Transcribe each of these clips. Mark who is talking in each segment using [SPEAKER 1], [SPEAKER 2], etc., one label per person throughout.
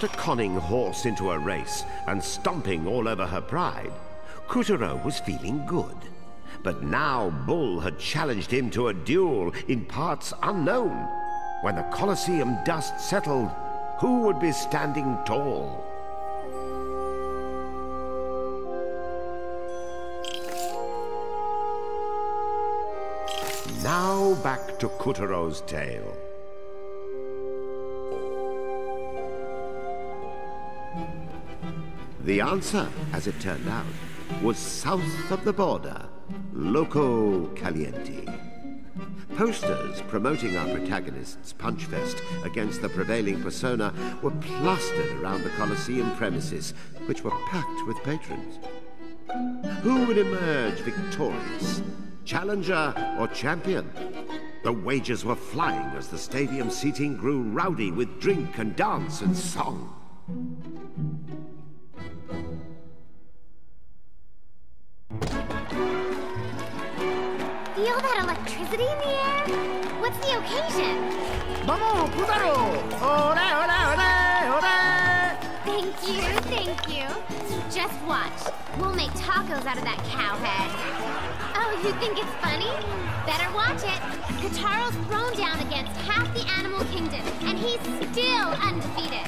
[SPEAKER 1] After conning Horse into a race and stomping all over her pride, Kutaro was feeling good. But now Bull had challenged him to a duel in parts unknown. When the Colosseum dust settled, who would be standing tall? Now back to Kutaro's tale. The answer, as it turned out, was south of the border, Loco Caliente. Posters promoting our protagonist's punchfest against the prevailing persona were plastered around the Colosseum premises, which were packed with patrons. Who would emerge victorious? Challenger or champion? The wagers were flying as the stadium seating grew rowdy with drink and dance and song.
[SPEAKER 2] Feel that electricity in the air? What's the occasion?
[SPEAKER 3] Vamos, Kutaro! Ore, ore, ore, ore!
[SPEAKER 2] Thank you, thank you. Just watch. We'll make tacos out of that cow head. Oh, you think it's funny? Better watch it. Kutaro's thrown down against half the animal kingdom, and he's still undefeated.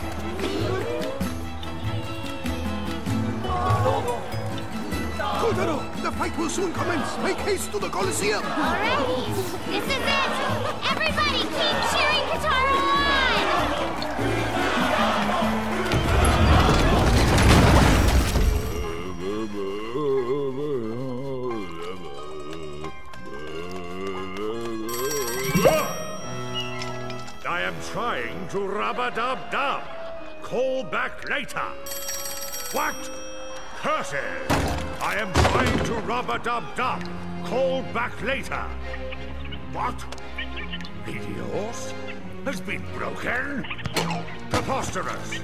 [SPEAKER 4] Kutaro, the fight will soon commence. Make haste to the Colosseum.
[SPEAKER 2] Alrighty, this is it. Everybody keep cheering Kutaro on!
[SPEAKER 5] I am trying to rub-a-dub-dub. Call back later. What? Curses! I am trying to rob a dub-dub. Call back later. What? Helios has been broken? Preposterous!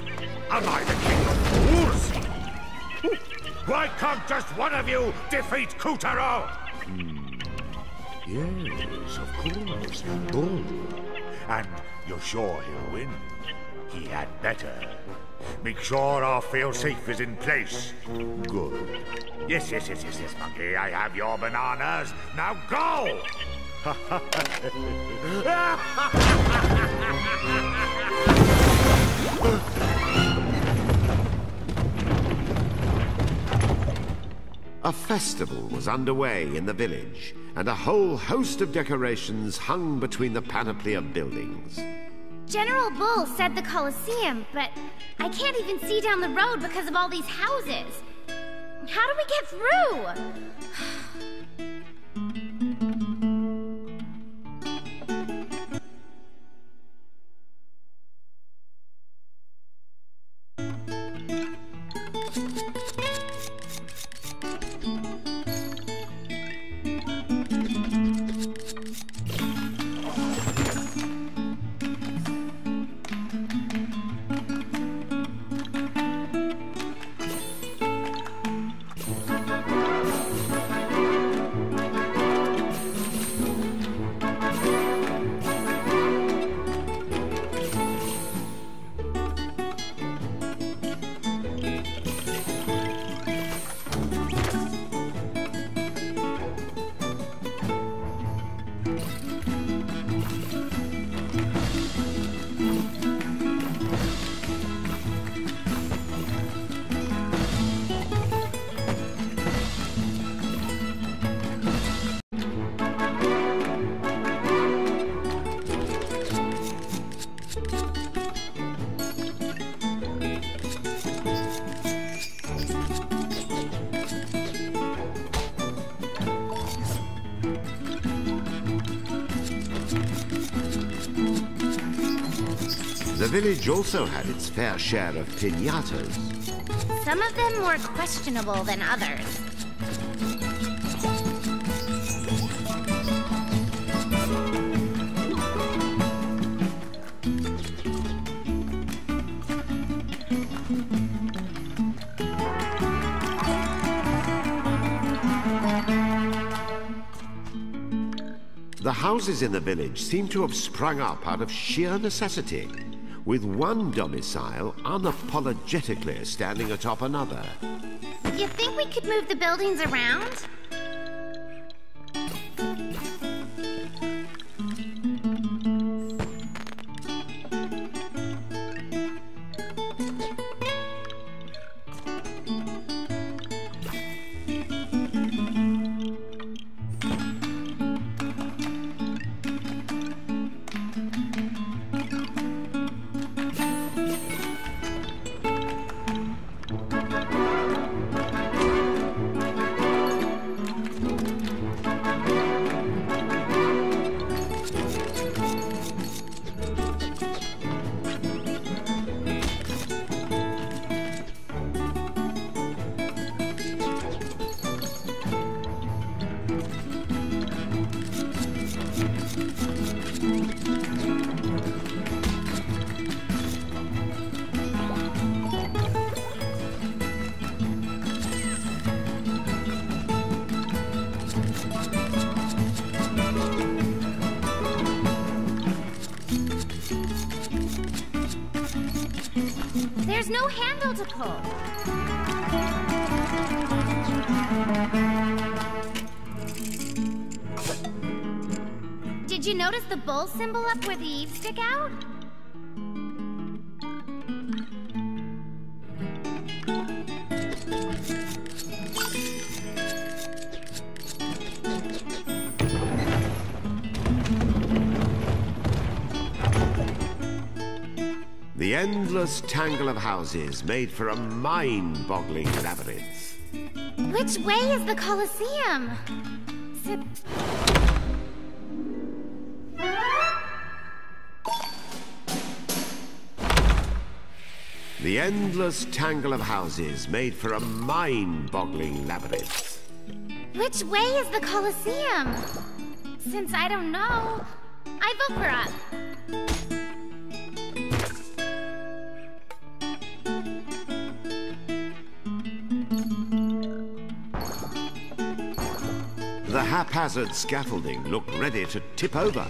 [SPEAKER 5] Am I the king of fools? Why can't just one of you defeat Kutaro? Hmm. Yes, of course. Bull. And you're sure he'll win? He had better. Make sure our fail-safe is in place. Good. Yes, yes, yes, yes, yes, monkey. I have your bananas. Now go!
[SPEAKER 1] A festival was underway in the village, and a whole host of decorations hung between the panoply of buildings.
[SPEAKER 2] General Bull said the Colosseum, but I can't even see down the road because of all these houses. How do we get through?
[SPEAKER 1] village also had its fair share of pinatas.
[SPEAKER 2] Some of them more questionable than others.
[SPEAKER 1] The houses in the village seem to have sprung up out of sheer necessity. With one domicile unapologetically standing atop another.
[SPEAKER 2] You think we could move the buildings around? Did you notice the bull symbol up where the eaves stick out?
[SPEAKER 1] Endless tangle of houses made for a mind-boggling labyrinth.
[SPEAKER 2] Which way is the Colosseum?
[SPEAKER 1] The endless tangle of houses made for a mind-boggling labyrinth.
[SPEAKER 2] Which way is the Colosseum? Since I don't know, I vote for up.
[SPEAKER 1] Haphazard scaffolding looked ready to tip over.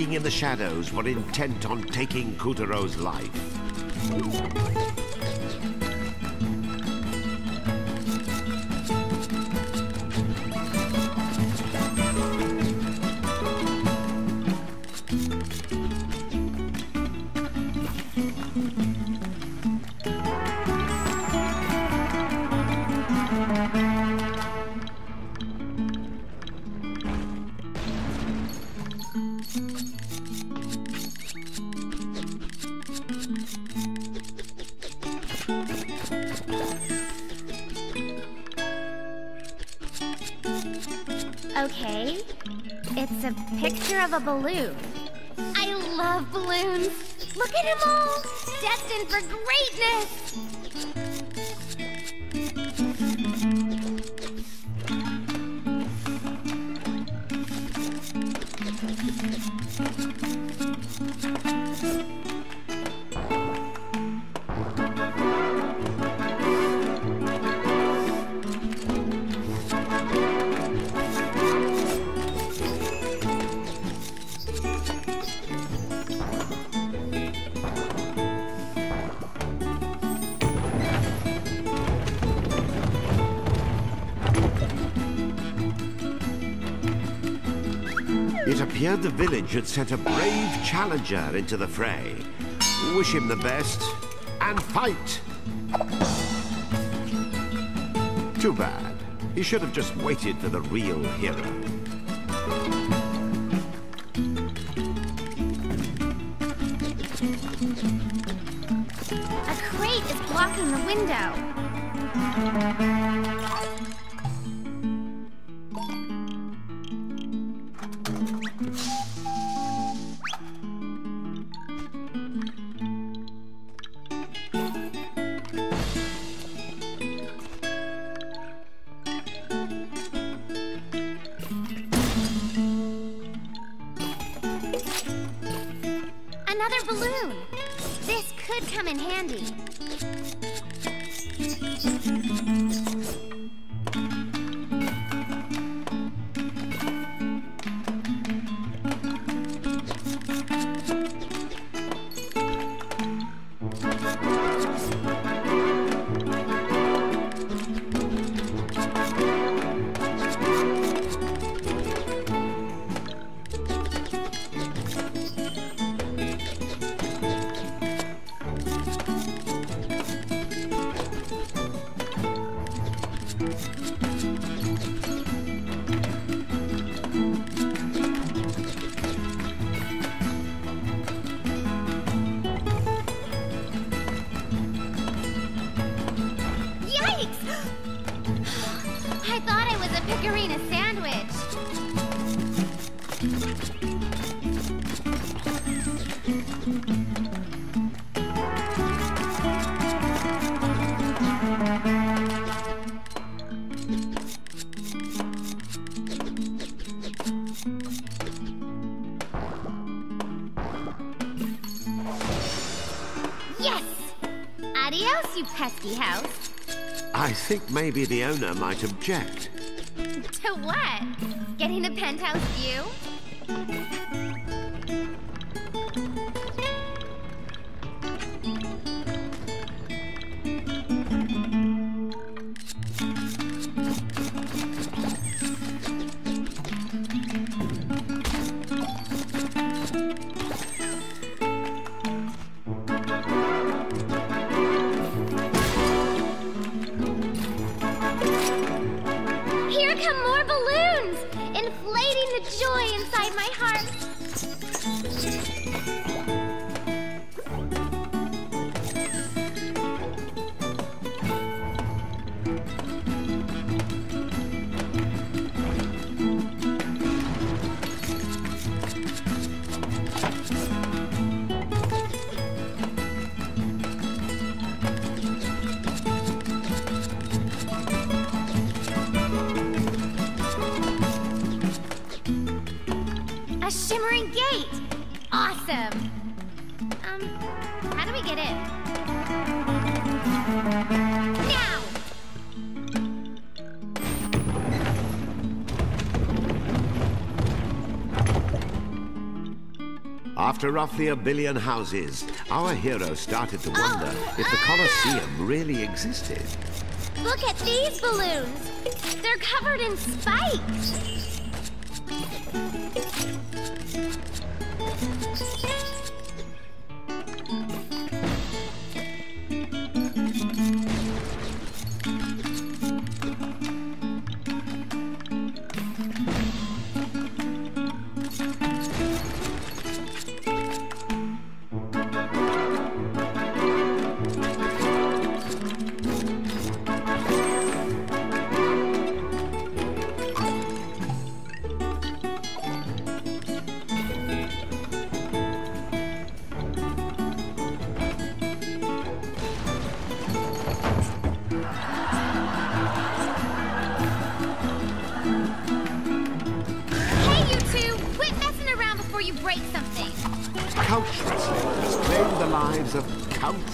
[SPEAKER 1] Hiding in the shadows were intent on taking Kutaro's life.
[SPEAKER 2] Of a balloon. I love balloons. Look at them all, destined for greatness.
[SPEAKER 1] It appeared the village had sent a brave challenger into the fray. Wish him the best, and fight! Too bad. He should have just waited for the real hero.
[SPEAKER 2] A crate is blocking the window. Come I
[SPEAKER 1] think maybe the owner might object.
[SPEAKER 2] To what? Getting a penthouse view?
[SPEAKER 1] Roughly a billion houses, our hero started to wonder if the Colosseum really existed.
[SPEAKER 2] Look at these balloons! They're covered in spikes!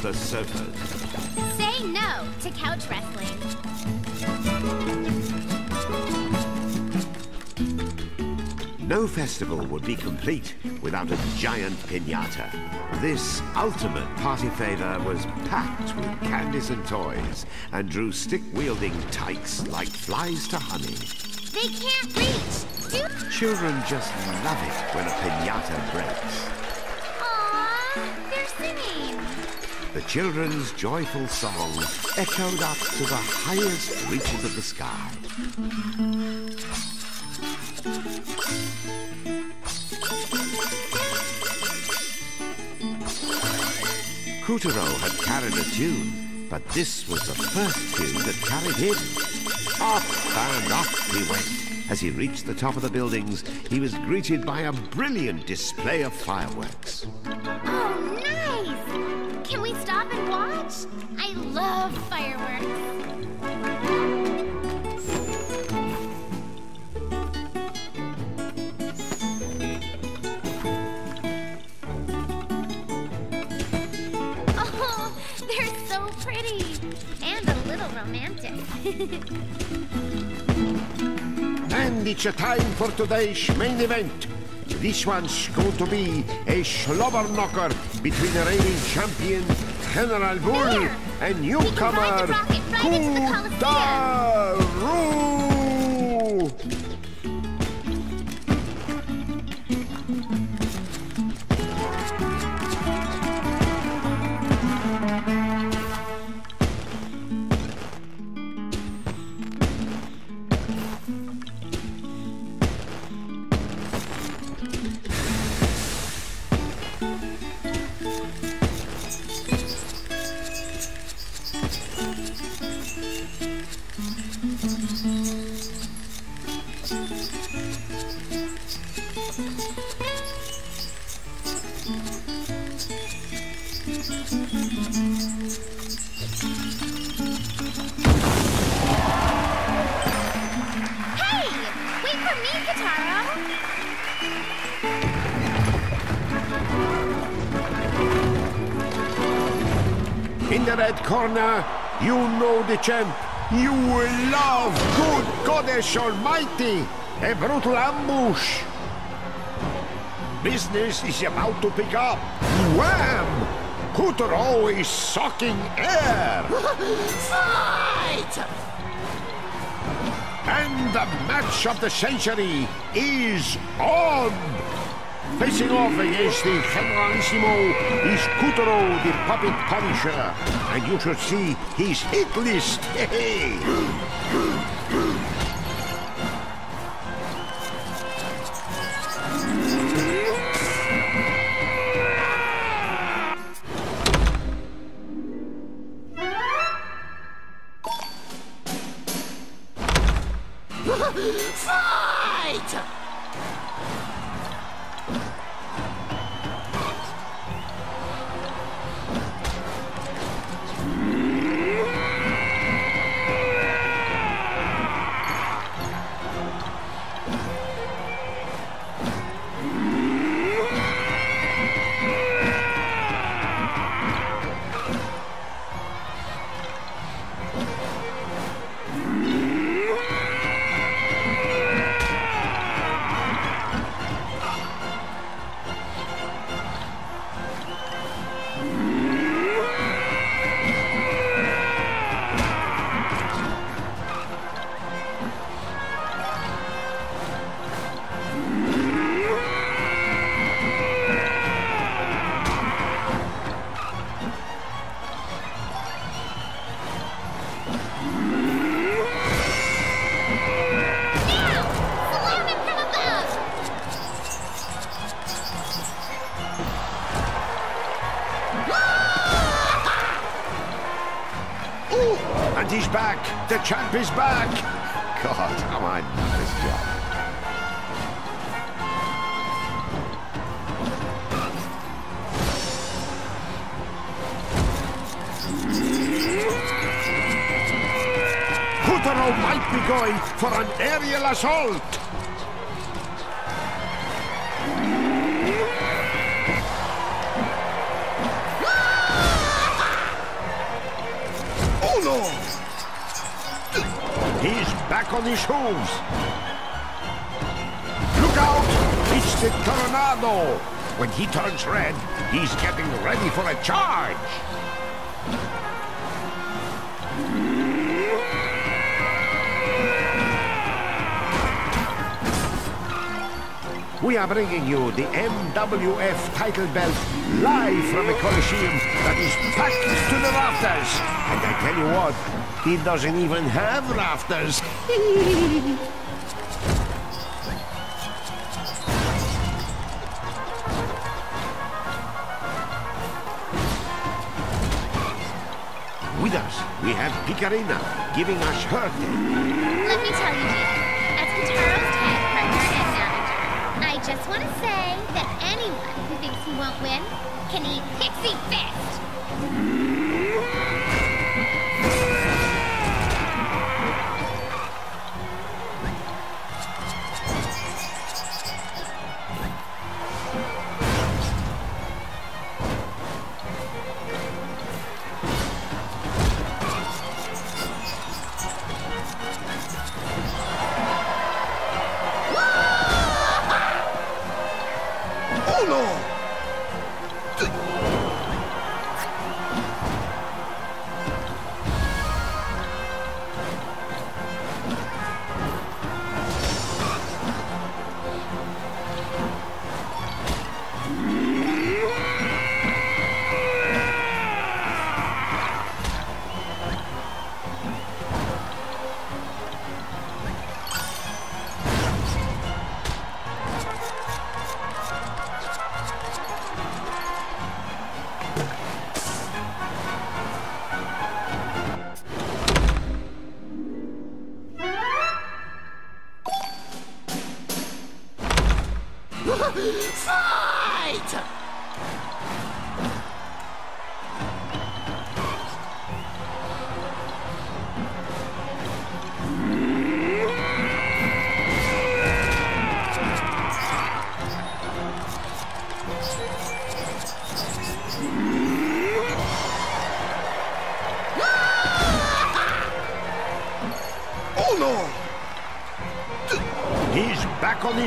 [SPEAKER 1] Of countless sofas.
[SPEAKER 2] Say no to couch wrestling.
[SPEAKER 1] No festival would be complete without a giant pinata. This ultimate party favor was packed with candies and toys and drew stick-wielding tykes like flies to honey.
[SPEAKER 2] They can't reach! Do
[SPEAKER 1] Children just love it when a pinata breaks. The children's joyful song echoed up to the highest reaches of the sky. Kutaro had carried a tune, but this was the first tune that carried him. Up and up he went. As he reached the top of the buildings, he was greeted by a brilliant display of fireworks.
[SPEAKER 2] I love fireworks. Oh, they're so pretty and a little romantic.
[SPEAKER 1] and it's a time for today's main event. This one's going to be a slobber knocker between reigning champion General Bull and newcomer
[SPEAKER 2] right into the
[SPEAKER 1] You know the champ. You will love good goddess almighty. A brutal ambush. Business is about to pick up. Wham! Kutaro is sucking air.
[SPEAKER 3] Fight!
[SPEAKER 1] And the match of the century is on! Facing off against the Generalissimo is Kutaro, the Puppet Punisher. And you should see his hit list. Hey! Champ is back. God, how I love this job. Kutaro might be going for an aerial assault. Back on his hooves. Look out! It's the Tornado! When he turns red, he's getting ready for a charge. We are bringing you the MWF title belt live from a Coliseum that is packed to the rafters. And I tell you what, he doesn't even have rafters. With us, we have Pikarina giving us her.
[SPEAKER 2] Let me tell you, as Kutaro's tag partner and manager, I just want to say that anyone who thinks he won't win can eat Pixie Fist!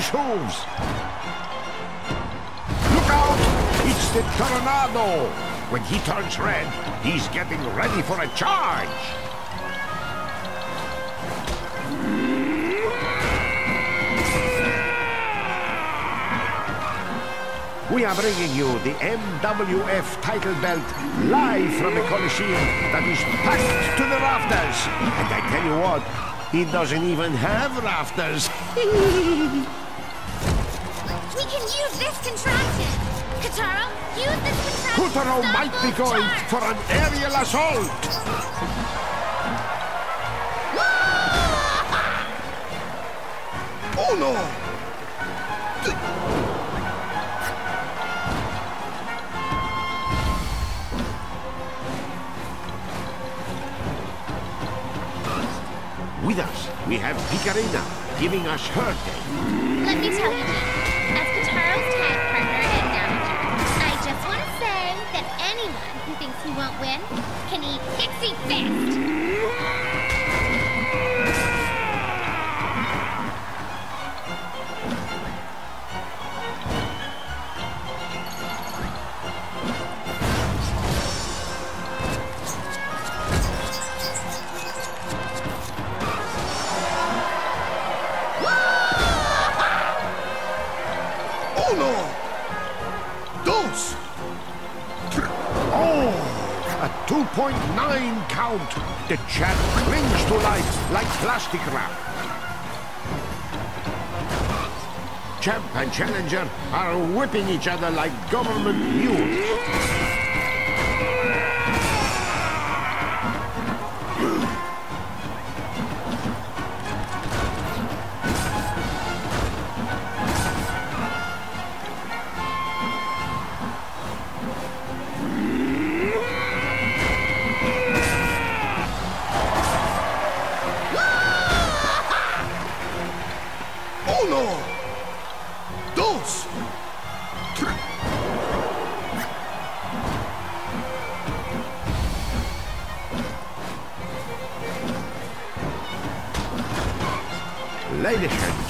[SPEAKER 1] Hooves. Look out! It's the Tornado! When he turns red, he's getting ready for a charge. We are bringing you the MWF title belt live from a Coliseum that is packed to the rafters. And I tell you what, he doesn't even have rafters.
[SPEAKER 2] Use this contraption. Kutaro, use this contraption.
[SPEAKER 1] Might be going
[SPEAKER 2] charts.
[SPEAKER 1] for an aerial assault.
[SPEAKER 6] Oh no!
[SPEAKER 7] With us, we have Pikarina giving us her day.
[SPEAKER 2] Let me tell you, anyone who won't win can eat Pixie Fist.
[SPEAKER 1] The champ clings to life like plastic wrap. Champ and challenger are whipping each other like government mules.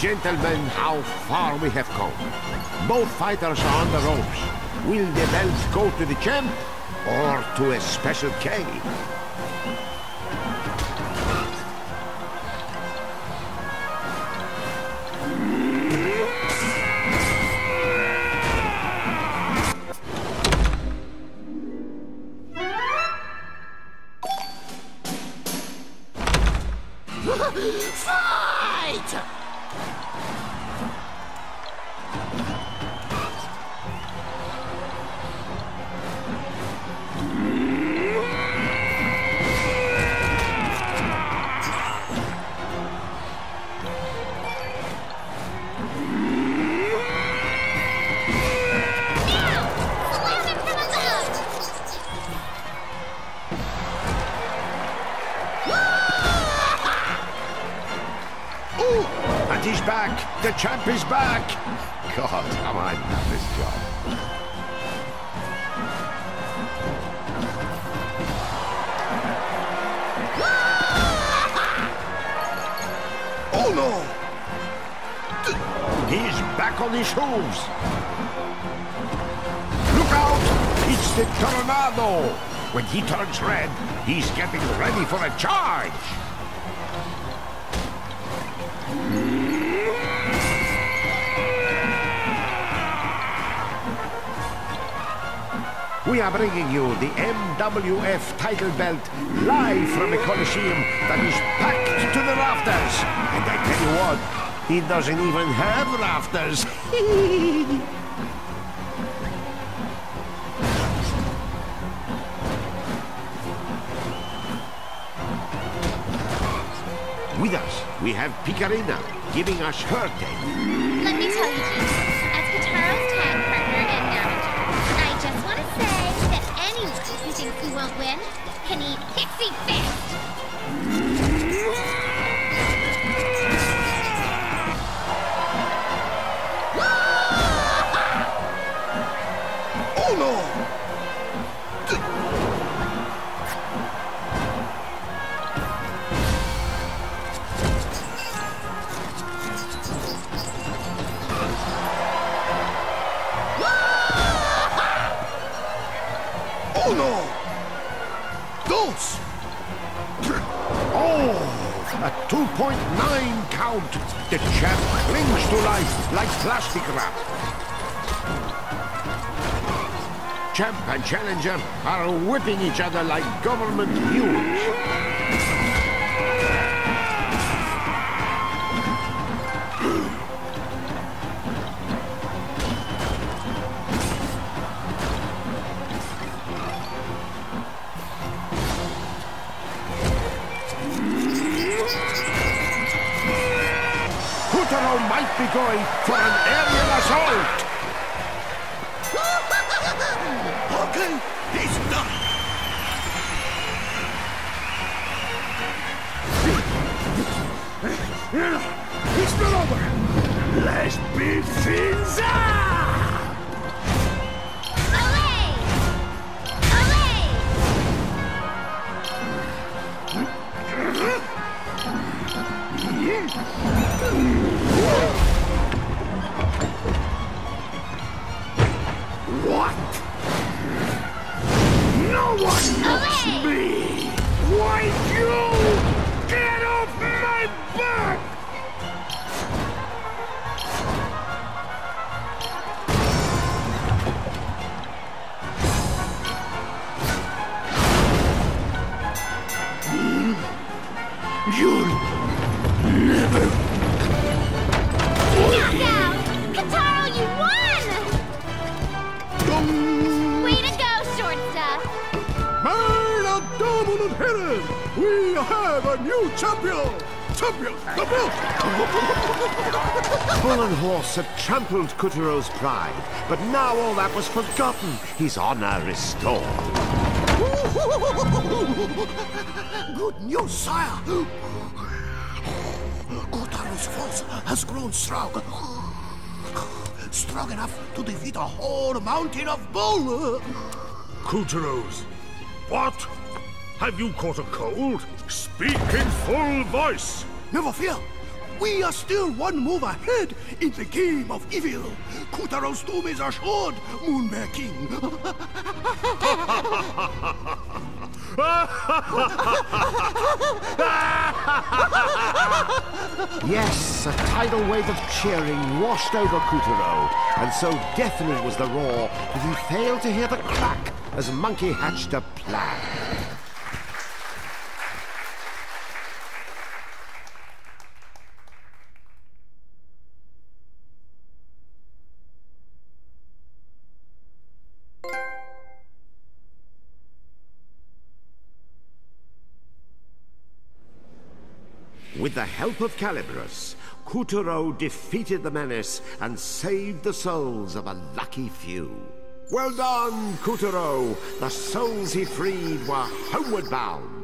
[SPEAKER 7] Gentlemen, how far we have come. Both fighters are on the ropes. Will the belt go to the champ or to a special K?
[SPEAKER 1] The champ is back. God, come on, have this job.
[SPEAKER 6] oh no!
[SPEAKER 1] He's back on his hooves. Look out!
[SPEAKER 8] It's the Tornado! When he turns red, he's getting ready for a charge! We are bringing you the MWF title belt live from a Coliseum that is packed to the rafters. And I tell you what, he doesn't even have rafters. With us, we have Pikarina giving us her take.
[SPEAKER 2] Let me tell you, thinks we won't win can eat pixie fist.
[SPEAKER 4] Dos!
[SPEAKER 8] Oh, a 2.9 count. The champ clings to life like plastic wrap. Champ and challenger are whipping each other like government mules.
[SPEAKER 4] It's not over!
[SPEAKER 8] Let's be things up!
[SPEAKER 2] Olay! Olay!
[SPEAKER 8] What? No one knocks me! Why you?
[SPEAKER 4] Und we have a new champion! Champion, the!
[SPEAKER 1] Bull and Horse had trampled Kutaro's pride, but now all that was forgotten. His honor restored.
[SPEAKER 3] Good news, sire. Kutaro's force has grown strong. Strong enough to defeat a whole mountain of bull.
[SPEAKER 5] Kuteros. What? Have you caught a cold? Speak in full voice.
[SPEAKER 4] Never fear, we are still one move ahead in the game of evil. Kutaro's doom is assured, Moon Bear King.
[SPEAKER 1] Yes, a tidal wave of cheering washed over Kutaro, and so deafening was the roar that he failed to hear the crack as Monkey hatched a plan. The help of Calibrus, Kutaro defeated the menace and saved the souls of a lucky few. Well done, Kutaro! The souls he freed were homeward bound.